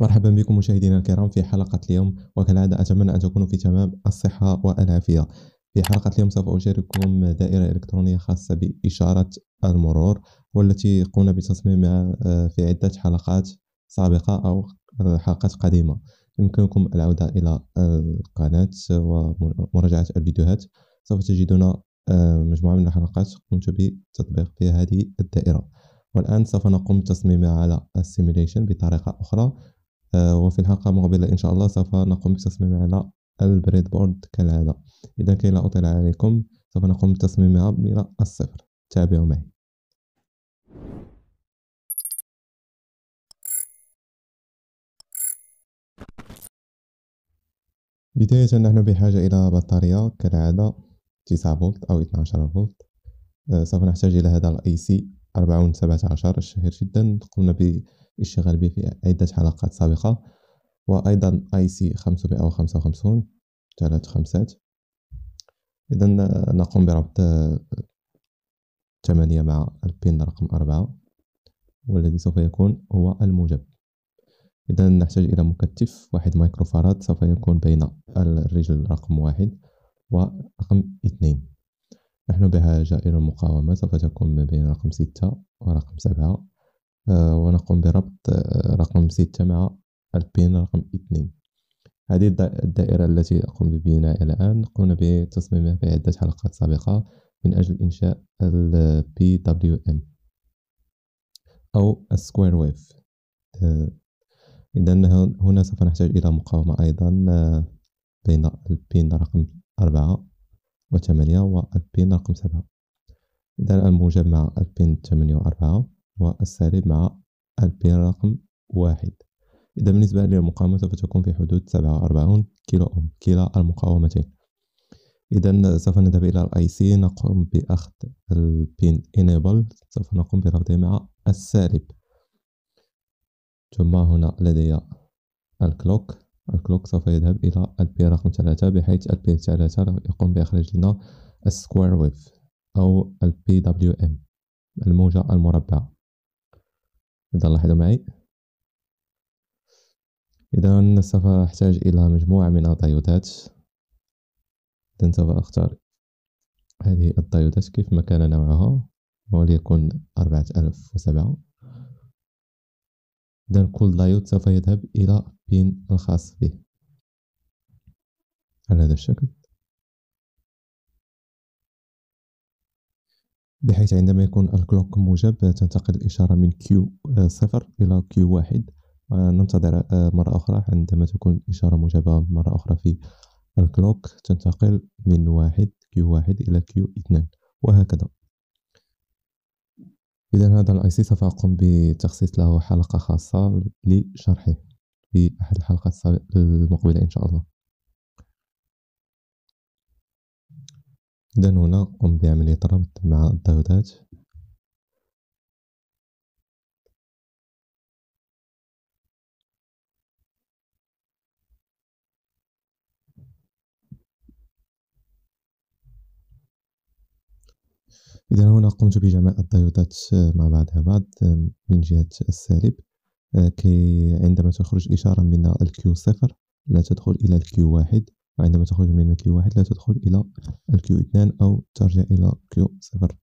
مرحبا بكم مشاهدينا الكرام في حلقة اليوم وكالعادة أتمنى أن تكونوا في تمام الصحة والعافية. في حلقة اليوم سوف أشارككم دائرة إلكترونية خاصة بإشارة المرور والتي قمنا بتصميمها آه، في عدة حلقات سابقة أو حلقات قديمة. يمكنكم العودة إلى القناة ومراجعة الفيديوهات. سوف تجدون آه، مجموعة من الحلقات قمت بتطبيق فيها هذه الدائرة. والآن سوف نقوم بتصميمها على ال simulation بطريقة أخرى. آه، وفي الحلقة المقبلة إن شاء الله سوف نقوم بتصميمها على ال breadboard كالعادة. إذا كي لا أطيل عليكم سوف نقوم بتصميمها من الصفر. تابعوا معي. بداية نحن بحاجة إلى بطارية كالعادة تسعة فولت أو اثنا فولت. آه، سوف نحتاج إلى هذا ال IC أربعون سبعة عشر الشهير جدا. قمنا بالاشتغال به في عدة حلقات سابقة وأيضا IC خمسمائة وخمسة وخمسون ثلاث خمسات. إذا نقوم بربط ثمانية مع ال pin رقم أربعة والذي سوف يكون هو الموجب. إذا نحتاج إلى مكثف واحد مايكروفاراد سوف يكون بين الرجل رقم واحد ورقم اثنين. نحن بحاجة إلى المقاومة سوف تكون ما بين رقم ستة ورقم سبعة آه، ونقوم بربط آه، رقم ستة مع ال pin رقم اثنين. هذه الدائرة التي أقوم ببنائها الآن. قمنا بتصميمها في عدة حلقات سابقة من أجل إنشاء ال PWM أو ال square wave إذا هنا سوف نحتاج إلى مقاومة أيضا آه، بين ال pin رقم أربعة وثمانية وال pin رقم سبعة. إذا الموجب مع ال pin ثمانية وأربعة والسالب مع ال pin رقم واحد. إذا بالنسبة للمقاومة سوف تكون في حدود سبعة وأربعون كيلو أوم كلا المقاومتين. إذا سوف نذهب إلى ال IC نقوم بأخذ ال pin enable. سوف نقوم بربطه مع السالب. ثم هنا لدي ال clock. ال clock سوف يذهب إلى ال P رقم ثلاثة بحيث ال P ثلاثة يقوم بإخراج لنا ال square wave أو ال PWM الموجة المربعة. إذا لاحظوا معي. إذا سوف أحتاج إلى مجموعة من ال diodeات إذا سوف أختار هذه ال diodeات كيف ما كان نوعها وليكن أربعة ألف وسبعة. إذا كل دايود سوف يذهب إلى pin الخاص به على هذا الشكل بحيث عندما يكون ال clock موجب تنتقل الإشارة من Q صفر إلى Q واحد. وننتظر مرة أخرى عندما تكون الإشارة موجبة مرة أخرى في ال clock تنتقل من واحد Q واحد إلى Q اثنان وهكذا إذا هذا ال IC سوف أقوم بتخصيص له حلقة خاصة لشرحه في أحد الحلقات المقبلة إن شاء الله. إذا هنا قم بعملية ربط مع ال diodeات إذا هنا قمت بجمع ال diodeات مع بعضها بعض من جهة السالب. كي عندما تخرج إشارة من ال Q صفر لا تدخل إلى ال Q واحد. وعندما تخرج من ال Q واحد لا تدخل إلى ال Q اثنان أو ترجع إلى Q صفر.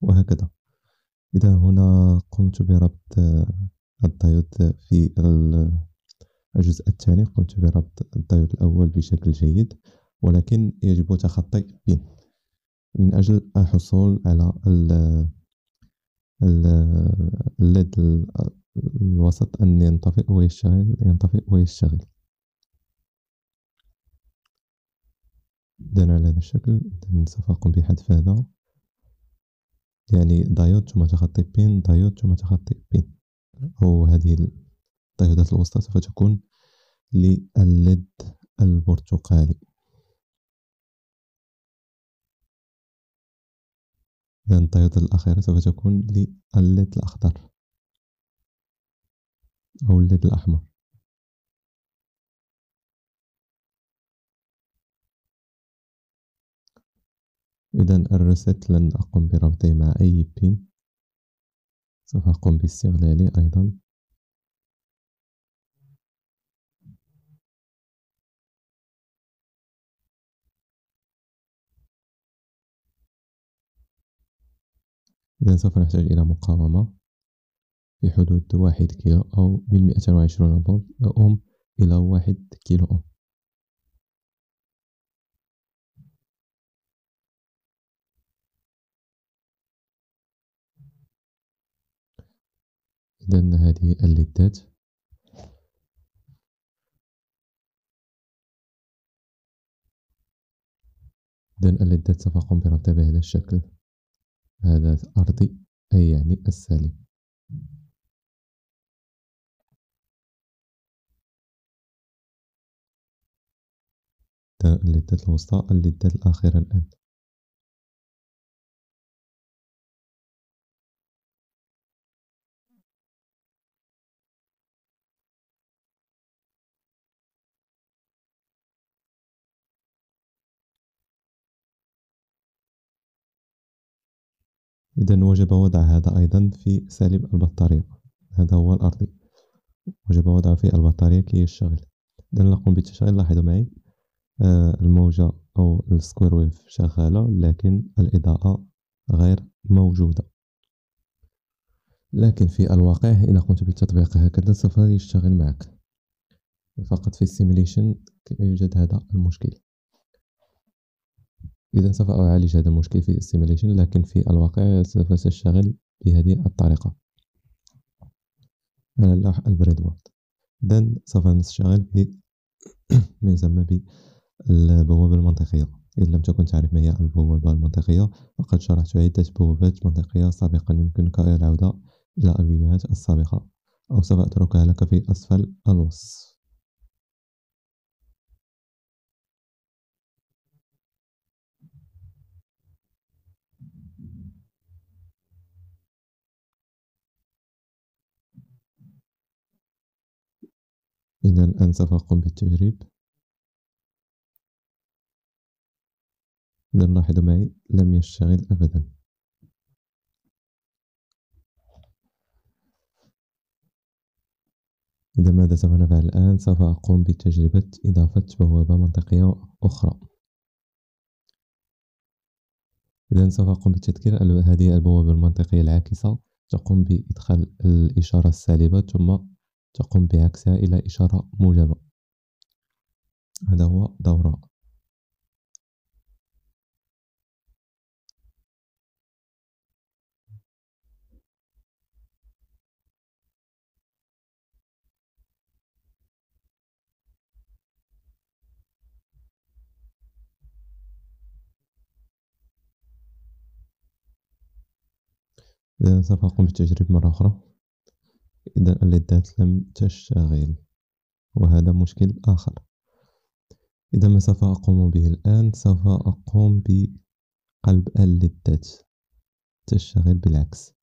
وهكذا. إذا هنا قمت بربط الديود في الجزء الثاني. قمت بربط الديود الأول بشكل جيد ولكن يجب تخطي pin من أجل الحصول على ال LED الوسط أن ينطفئ ويشتغل ينطفئ ويشتغل. إذا على هذا الشكل إذا سوف أقوم بحذف هذا. يعني دايود ثم تخطي pin diode ثم تخطي pin أو هذه ال diodeات الوسطى سوف تكون للل LED البرتقالي. إذا ال diodeة الأخيرة سوف تكون للل LED الأخضر أو ال LED الأحمر. إذا ال reset لن أقوم بربطه مع أي pin. سوف أقوم باستغلاله أيضا. إذا سوف نحتاج إلى مقاومة في حدود واحد كيلو أو من مئتين وعشرون أوم إلى واحد كيلو أوم. إذا هذه الليدات. إذا الليدات سوف أقوم بربطها بهذا الشكل. هذا أرضي أي يعني السالب الليدات الوسطى الليدات الأخيرة الآن. إذا وجب وضع هذا أيضا في سالب البطارية هذا هو الأرضي. وجب وضعه في البطارية كي يشتغل إذا نقوم بالتشغيل. لاحظوا معي. آه، الموجة أو ال square wave شغالة لكن الإضاءة غير موجودة. لكن في الواقع إذا قمت بالتطبيق هكذا سوف يشتغل معك. فقط في ال simulation يوجد هذا المشكل. إذا سوف أعالج هذا المشكل في ال simulation لكن في الواقع سوف تشتغل بهذه الطريقة. على اللوح ال breadboard إذا سوف نشتغل بما يسمى البوابة المنطقية. إن لم تكن تعرف ما هي البوابة المنطقية فقد شرحت عدة بوابات منطقية سابقا يمكنك العودة إلى الفيديوهات السابقة. أو سوف أتركها لك في أسفل الوصف. إذا الآن سوف أقوم بالتجريب لاحظوا معي لم يشتغل أبدا. إذا ماذا سوف نفعل الآن؟ سوف أقوم بتجربة إضافة بوابة منطقية أخرى. إذا سوف أقوم بتذكير هذه البوابة المنطقية العاكسة. تقوم بإدخال الإشارة السالبة ثم تقوم بعكسها إلى إشارة موجبة. هذا هو دورها إذا سوف أقوم بالتجريب مرة أخرى. إذا الليدات لم تشتغل وهذا مشكل آخر. إذا ما سوف أقوم به الآن؟ سوف أقوم بقلب الليدات تشتغل بالعكس.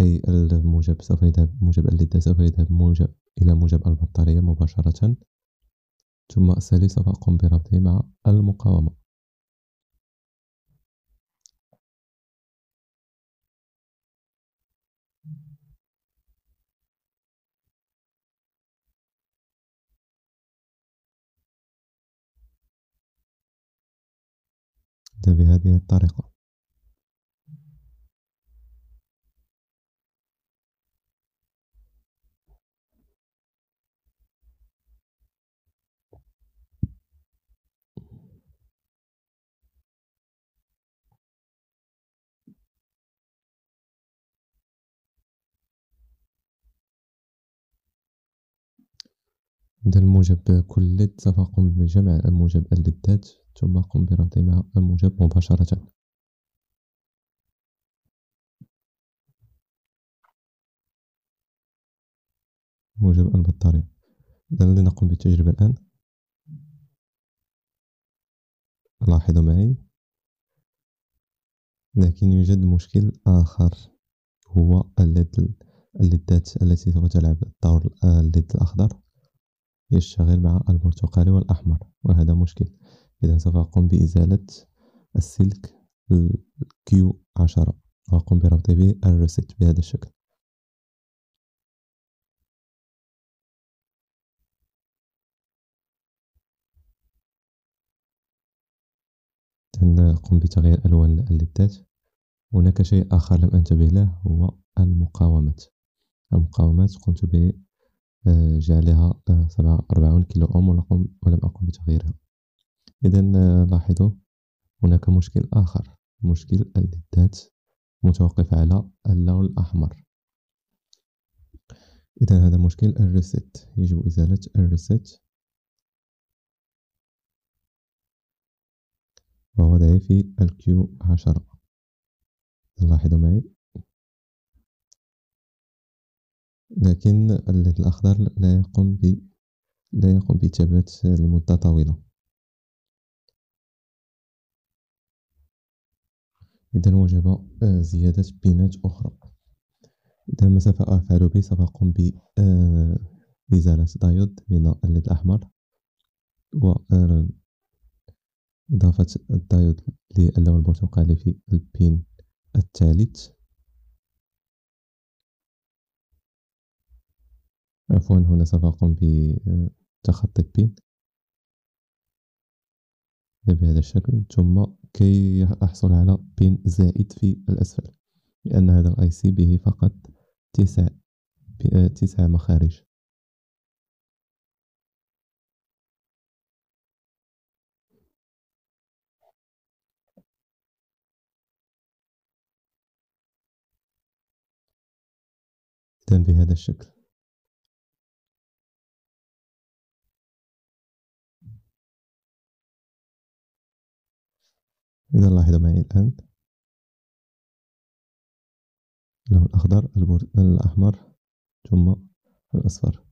أي الموجب سوف يذهب موجب الليدات سوف يذهب موجب إلى موجب البطارية مباشرة ثم السالب سوف أقوم بربطه مع المقاومة. بهذه الطريقة. إذا الموجب كل ليد سوف أقوم بجمع الموجب الليدات ثم قم بربط مع الموجب مباشرة. موجب البطارية إذا لنقوم بالتجربة الآن. لاحظوا معي. لكن يوجد مشكل آخر. هو ال LED ال LEDات التي سوف تلعب الدور ال LED الأخضر. يشتغل مع البرتقالي والأحمر وهذا مشكل. إذا سوف أقوم بإزالة السلك ال Q عشرة. وأقوم بربطه بالريست بهذا الشكل. نقوم بتغيير ألوان الليدات هناك شيء آخر لم أنتبه له هو المقاومات. المقاومات قمت بجعلها سبعة أربعون كيلو أوم ولم أقم بتغييرها. إذا لاحظوا هناك مشكل آخر مشكل ال LEDات متوقف على اللون الأحمر. إذا هذا مشكل ال reset يجب إزالة ال reset. ووضعه في ال Q عشرة. لاحظوا معي؟ لكن ال LED الأخضر لا يقوم ب لا يقوم بثبات لمدة طويلة. إذا وجب آه، زيادة pinات أخرى. إذا ما سوف أفعل به سوف أقوم بإزالة آه، دايود من ال LED الأحمر. و آه، إضافة الدايود للون البرتقالي في ال pin الثالث. عفوا هنا سوف أقوم بتخطي البين بهذا الشكل ثم كي أحصل على بين زائد في الأسفل لأن هذا الأي سي به فقط تسع تسع مخارج. إذن بهذا الشكل. إذا لاحظ معي الآن اللون الأخضر الأحمر ثم الأصفر.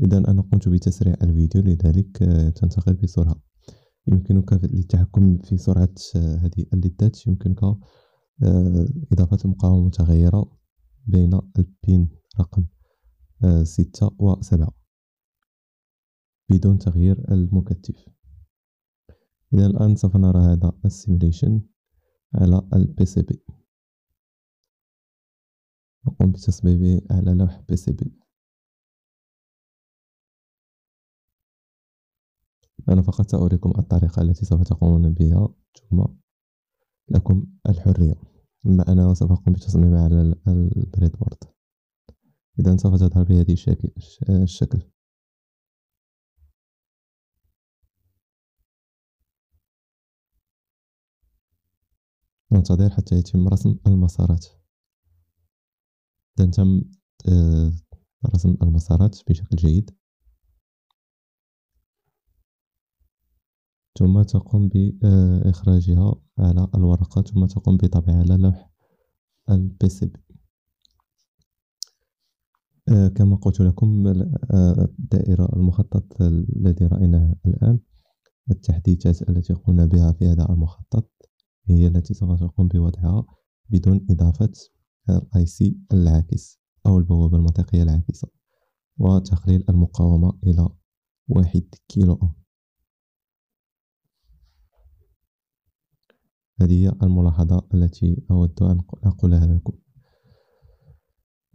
إذا أنا قمت بتسريع الفيديو لذلك آه، تنتقل بسرعة. يمكنك للتحكم في سرعة آه، هذه الليدات. يمكنك آه، إضافة مقاومة متغيرة بين ال pin رقم ستة وسبعة بدون تغيير المكتف إذا الآن سوف نرى هذا ال simulation على ال PCB نقوم بتصميمه على لوح PCB أنا فقط سأريكم الطريقة التي سوف تقومون بها. ثم لكم الحرية. أما أنا سوف أقوم بتصميمه على البريد بورد إذا سوف تظهر بهذه الشكل. ننتظر حتى يتم رسم المسارات. إذا تم آه، رسم المسارات بشكل جيد. ثم تقوم بإخراجها على الورقة ثم تقوم بطبعها على لوح ال PCB آه، كما قلت لكم آه، الدائرة المخطط الذي رأيناه الآن التحديثات التي قمنا بها في هذا المخطط. هي التي سوف تقوم بوضعها بدون إضافة ال IC العاكس أو البوابة المنطقية العاكسة وتقليل المقاومة إلى واحد كيلو أوم هذه هي الملاحظة التي أود أن أقولها لكم.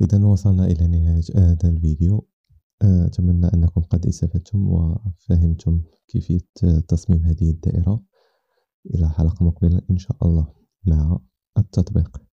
إذا وصلنا إلى نهاية هذا الفيديو. أتمنى أنكم قد استفدتم وفهمتم كيفية تصميم هذه الدائرة. إلى حلقة مقبلة إن شاء الله مع التطبيق.